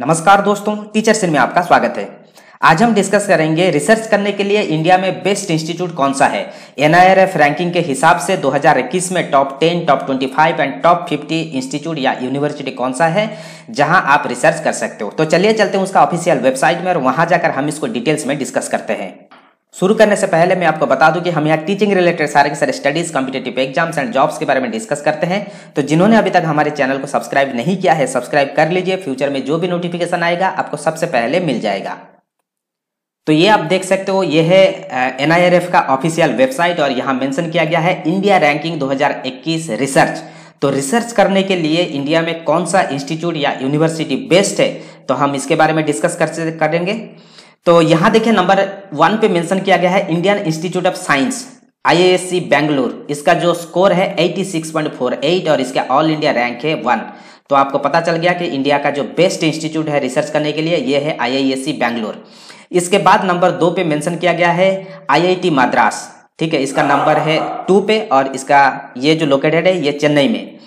नमस्कार दोस्तों टीचर सिंह में आपका स्वागत है। आज हम डिस्कस करेंगे रिसर्च करने के लिए इंडिया में बेस्ट इंस्टीट्यूट कौन सा है? एनआईआरएफ रैंकिंग के हिसाब से 2021 में top 10, top 25 and top 50 institute या यूनिवर्सिटी कौन सा है जहाँ आप रिसर्च कर सकते हो। तो चलिए चलते हैं उसका ऑफिशियल वेबसाइट में और वहाँ जाकर हम इसको डिटेल्स में डिस्कस करते हैं। शुरू करने से पहले मैं आपको बता दूँ कि हम यहाँ टीचिंग रिलेटेड सारे के सारे studies competitive exams and jobs के बारे में डिस्कस करते हैं। तो जिन्होंने अभी तक हमारे चैनल को सब्सक्राइब नहीं किया है सब्सक्राइब कर लीजिए। फ्यूचर में जो भी नोटिफिकेशन आएगा, आपको सबसे पहले मिल जाएगा। तो ये आप देख सकते हो, ये है एनआईआरएफ का ऑफिशियल वेबसाइट और यहाँ मेंशन किया गया है इंडिया रैंकिंग 2021 रिसर्च तो रिसर्च करने के लिए इंडिया में कौन सा इंस्टीट्यूट या यूनिवर्सिटी बेस्ट है तो हम इसके बारे में डिस्कस कर, करेंगे। तो यहाँ देखिए नंबर वन पे मेंशन किया गया है Indian institute of science IISc Bengaluru इसका जो स्कोर है 86.48 और इसका ऑल इंडिया रैंक है वन तो आपको पता चल गया कि इंडिया का जो बेस्ट इंस्टीट्यूट है रिसर्च करने के लिए, ये है आईआईएससी बेंगलुरु इसके बाद नंबर दो पे मेंशन किया गया है आईआईटी मद्रास ठीक है, इसका नंबर है टू पे और इसका ये जो लोकेटेड है, ये चेन्नई में.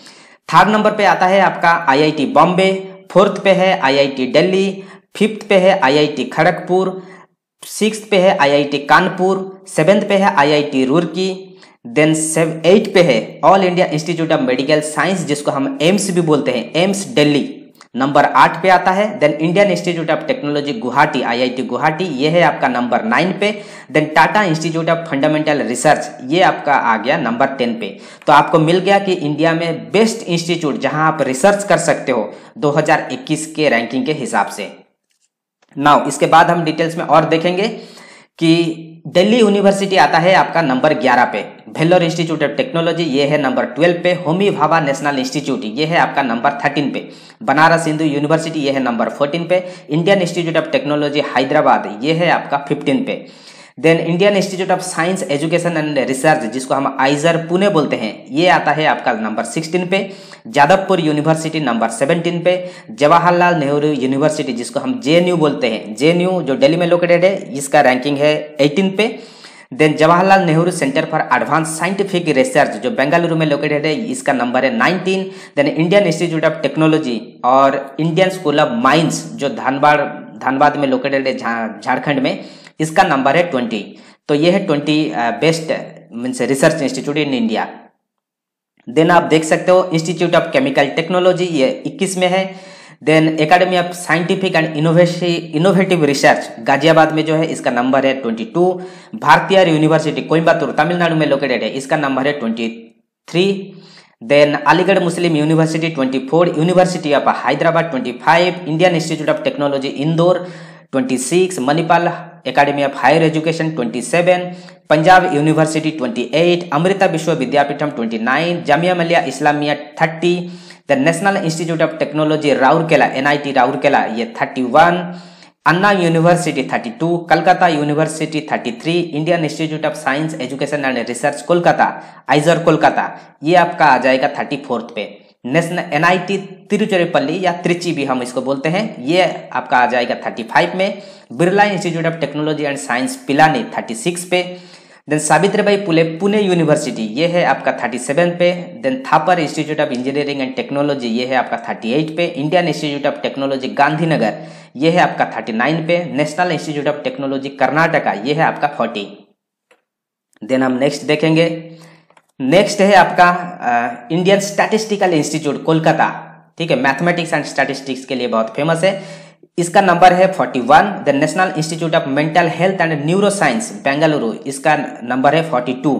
थर्ड नंबर पे आता है आपका आईआईटी बॉम्बे फोर्थ पे है आईआईटी दिल्ली फिफ्थ पे है आईआईटी खड़गपुर सिक्स पे है आईआईटी कानपुर, सेवेंथ पे है आईआईटी रुड़की देन एट पे है all India institute of medical science जिसको हम एम्स भी बोलते हैं एम्स दिल्ली नंबर आठ पे आता है then Indian institute of technology Guwahati IIT Guwahati ये है आपका नंबर नाइन पे। Then Tata institute of fundamental research ये आपका आ गया नंबर टेन पे। तो आपको मिल गया कि इंडिया में बेस्ट इंस्टीट्यूट जहाँ आप रिसर्च कर सकते हो 2021 के रैंकिंग के हिसाब से। नाउ इसके बाद हम डिटेल्स में और देखेंगे कि दिल्ली यूनिवर्सिटी आता है आपका नंबर 11 पे। भेलोर इंस्टीट्यूट ऑफ़ टेक्नोलॉजी ये है नंबर 12 पे। होमी भाभा नेशनल इंस्टीट्यूट ये है आपका नंबर 13 पे। बनारस हिंदू यूनिवर्सिटी ये है नंबर 14 पे। Indian institute of technology Hyderabad ये है आपका 15 पे। Then Indian institute of science education and research जिसको हम आइजर पुणे बोलते हैं, ये आता है आपका नंबर 16 पे, जादवपुर यूनिवर्सिटी नंबर 17 पे, जवाहरलाल नेहरू यूनिवर्सिटी जिसको हम जे बोलते हैं। जे जो दिल्ली में लोकेटेड है, इसका रैंकिंग है 18 पे। Then Jawaharlal Nehru centre for advance scientific research जो बेंगलुरु में लोकेटेड है, इसका नंबर है 19 then Indian institute of technology और इंडियन स्कूल ऑफ़ माइंस जो धनबाद धनबाद में लोकेटेड है झारखंड में इसका नंबर है ट्वेंटी तो ये है twenty best means research institute in India then आप देख सकते हो इंस्टीट्यूट ऑफ़ केमिकल टेक्नोलॉजी ये 21 में है. Then academy of scientific and innovative research Ghaziabad में जो है, इसका नंबर है 22 भारतीय यूनिवर्सिटी कोयम्बतूर तमिलनाडु में लोकेटेड है, इसका नंबर है 23 then Aligarh Muslim university 24 university of Hyderabad 25 Indian institute of technology Indore 26 Manipal academy of higher education 27 Punjab university 28 Amrita Vishwa Vidyapeetham 29 Jamia Millia Islamia 30 the national institute of technology Rourkela NIT Rourkela ये 31 Anna university 32 Calcutta university 33 Indian institute of science education and research Kolkata IISER Kolkata ये आपका आ जाएगा thirty पे। National NIT Tiruchirappalli या त्रिची भी हम इसको बोलते हैं। ये आपका आ जाएगा 35 में। Birla institute of technology and science Pilani 36 पे। देन सावित्रीबाई पुले पुणे यूनिवर्सिटी ये है आपका 37 पे। Then Thapar institute of engineering and technology ये है आपका 38 पे। Indian institute of technology Gandhinagar ये है आपका 39 पे। National institute of technology Karnataka ये है आपका 40 देन हम नेक्स्ट देखेंगे। नेक्स्ट है आपका इंडियन स्टैटिस्टिकल इंस्टीट्यूट कोलकाता ठीक है मैथमेटिक्स एंड स्टैटिस्टिक्स के लिए बहुत फ़ेमस है। इसका नंबर है 41 the national institute of mental health and neuro science Bengaluru इसका नंबर है 42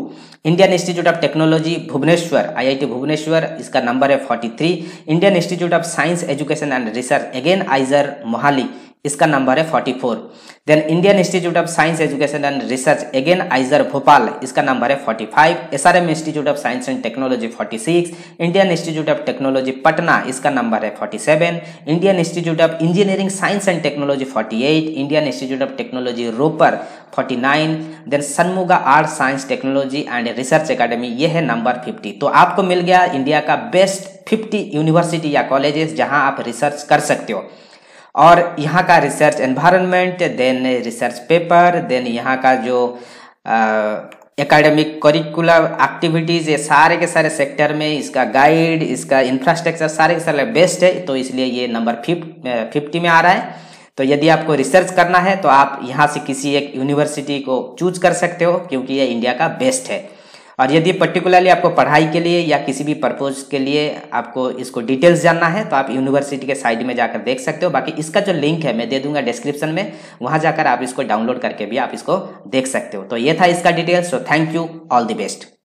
Indian institute of technology Bhubaneswar IIT Bhubaneswar इसका नंबर है 43 Indian institute of science education and research again IISER Mohali इसका number है 44 then Indian institute of science education and research again IISER Bhopal इसका number है 45 SRM institute of science and technology 46 Indian institute of technology Patna इसका number है 47 Indian institute of engineering science and technology 48 Indian institute of technology Ropar 49 then Shanmugha art science technology and research academy ये है number 50 तो आपको मिल गया India का best 50 university या colleges जहाँ आप रिसर्च कर सकते हो। और यहाँ का research environment then research paper then यहाँ का जो एकेडमिक करिकुलर एक्टिविटीज़ ये सारे के सारे सेक्टर में इसका गाइड इसका इंफ्रास्ट्रक्चर सारे के सारे बेस्ट है तो इसलिए ये नंबर फिफ्ट फिफ्टी में आ रहा है। तो यदि आपको रिसर्च करना है तो आप यहाँ से किसी एक यूनिवर्सिटी को चूज़ कर सकते हो, क्योंकि ये इंडिया का बेस्ट है। और यदि पर्टिकुलरली आपको पढ़ाई के लिए या किसी भी पर्पज के लिए आपको इसको डिटेल्स जानना है तो आप यूनिवर्सिटी के साइड में जाकर देख सकते हो। बाकी इसका जो लिंक है, मैं दे दूँगा डिस्क्रिप्शन में, वहाँ जाकर आप इसको डाउनलोड करके भी आप इसको देख सकते हो। तो ये था इसका details so thank you all the best